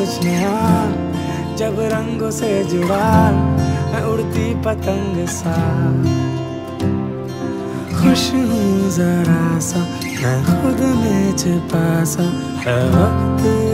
कुछ नया, जब रंगों से जुड़ा, मैं उड़ती पतंग सा। खुश हूँ जरा सा, मैं खुद में छिपा सा, है वक्त